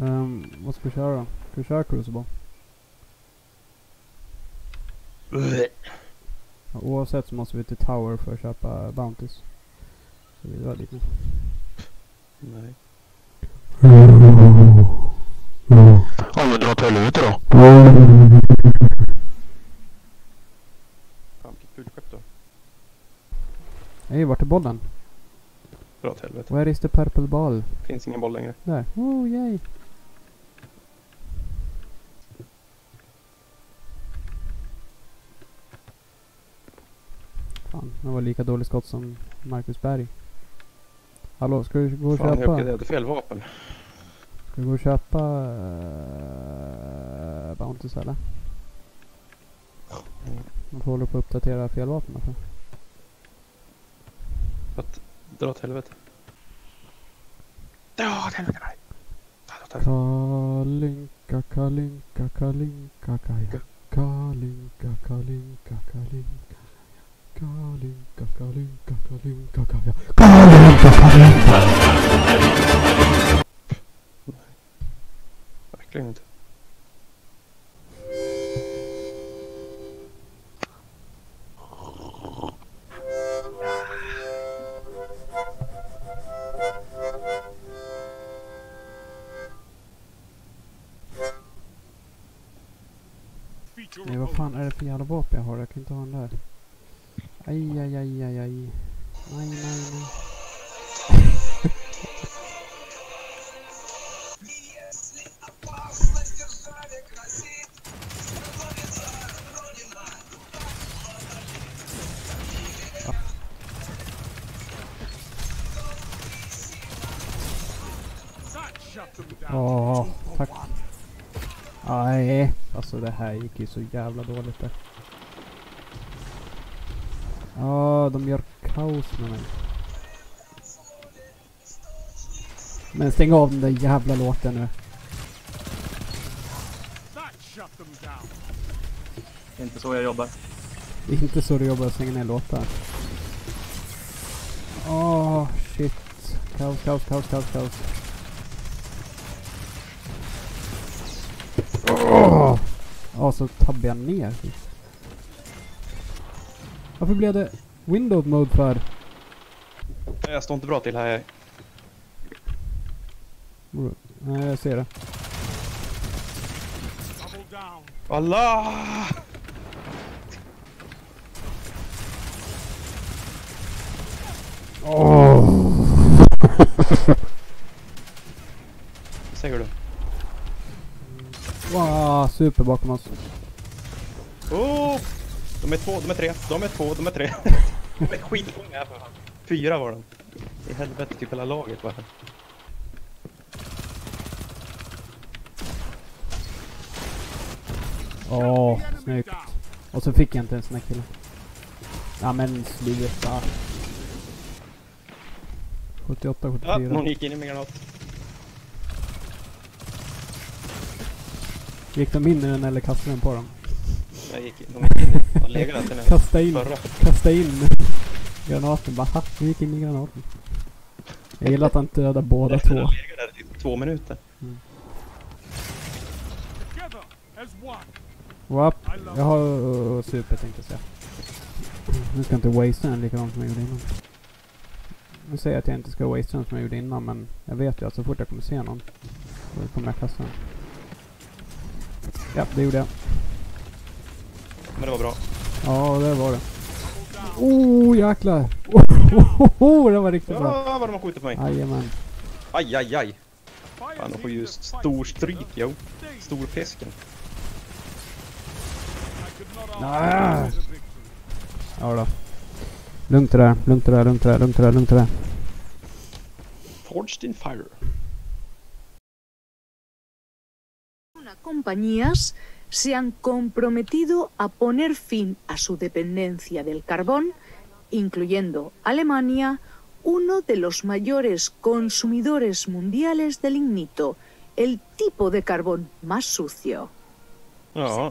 Um, vad ska vi köra då? Ska vi köra Crucible? Ja, oavsett så måste vi till Tower för att köpa Bounties. Så vi drar dit nu. Nej. Men dra åt helvete då. Fan vilket fulskepp då. Hej, vart är bollen? Dra åt helvete. Where is the purple ball? Finns ingen boll längre. Där. Oh, yay. Fan, det var lika dåligt skott som Marcus Berg. Hallå, ska du gå och Fan jag köpa? uppgraderade fel vapen. Ska du gå och köpa uh, Bounties eller? Man får hålla på att uppdatera fel vapen alltså. Att dra åt helvete. Dra åt helvete nej. Dra åt helvete. Kalinka, kalinka, kalinka, kaja. Kalinka, kalinka, kalinka. Kalinka, kalinka, kalinka, kaja. Kalinka, kalinka. Verkligen inte. Nej, vad fan är det för jävla vapen jag har? Jag kan inte ha den där. Aj, aj, aj, aj, aj. Nej, nej, nej. Åh, tack. Nej, alltså det här gick ju så jävla dåligt där. Ja, de gör kaos med mig. Men stäng av den där jävla låten nu. Det är inte så jag jobbar. Det är inte så du jobbar att stänga ner låtar. Åh, shit. Kaos, kaos, kaos, kaos, kaos. Åh! Ja, så tabbar jag ner. Varför blev det window mode för? Jag står inte bra till här. Nej, jag ser det. Allah! Åh! Säger du? Wow, super bakom oss. Oh! De är två, de är tre, de är två, de är tre. de är skitmånga här för fan. Fyra var de. I helvete, typ hela laget var här. Åh, snyggt. Och så fick jag inte en sån här kille. Ja men sluta. 78, Ja, 74. någon gick in i min granat. Gick de in i den eller kastade den på dem? Jag gick in, de gick in i, lägger den Kasta in, förra. kasta in granaten. Bara ha, vi gick in i granaten. Jag gillar att han inte dödar båda två. lägger där typ två minuter. Wap, jag har uh, super tänkte jag säga. Nu ska jag inte wastea den likadant som jag gjorde innan. Nu säger jag att jag inte ska wastea den som jag gjorde innan men jag vet ju att så fort jag kommer se någon då kommer jag kasta den. Ja, det gjorde jag. Men det var bra. Ja, det var det. Oh, jäklar! Oh, oh, oh, det var riktigt bra. Ja, vad de har skjutit på mig. Jajamän. Aj, aj, aj. Fan, de får ju stor stryk, jo. Storfisken. Ah. Ja då. Lugnt det där, lugnt det där, lugnt det där, lugnt det där, lugnt det där. Forged in fire. Compañías se han comprometido a poner fin a su dependencia del carbón, incluyendo Alemania, uno de los mayores consumidores mundiales de lignito, el tipo de carbón más sucio. Ja.